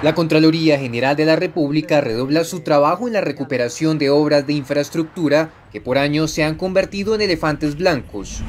La Contraloría General de la República redobla su trabajo en la recuperación de obras de infraestructura que por años se han convertido en elefantes blancos.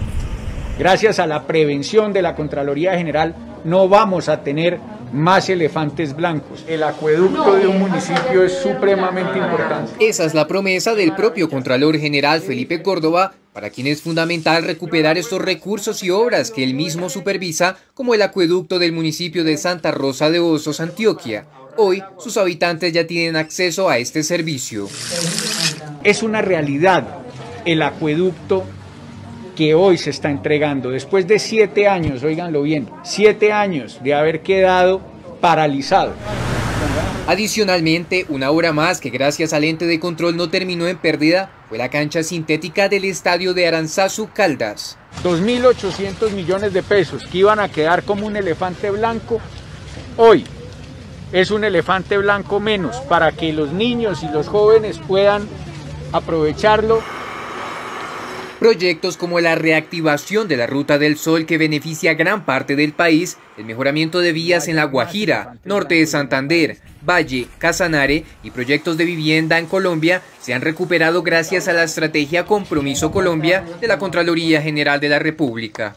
Gracias a la prevención de la Contraloría General no vamos a tener más elefantes blancos. El acueducto de un municipio es supremamente importante. Esa es la promesa del propio Contralor General Felipe Córdoba, para quien es fundamental recuperar estos recursos y obras que él mismo supervisa, como el acueducto del municipio de Santa Rosa de Osos, Antioquia. Hoy, sus habitantes ya tienen acceso a este servicio. Es una realidad el acueducto que hoy se está entregando, después de siete años, oiganlo bien, siete años de haber quedado paralizado. Adicionalmente, una obra más que gracias al ente de control no terminó en pérdida fue la cancha sintética del estadio de Aranzazu Caldas. 2.800 millones de pesos que iban a quedar como un elefante blanco, hoy es un elefante blanco menos para que los niños y los jóvenes puedan aprovecharlo Proyectos como la reactivación de la Ruta del Sol que beneficia a gran parte del país, el mejoramiento de vías en La Guajira, norte de Santander, Valle, Casanare y proyectos de vivienda en Colombia se han recuperado gracias a la estrategia Compromiso Colombia de la Contraloría General de la República.